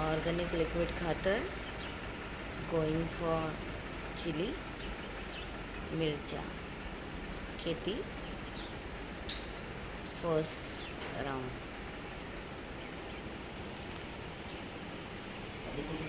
organic liquid खातर going for chilli मिर्चा खेती फ़र्स्ट राउंड अभी कुछ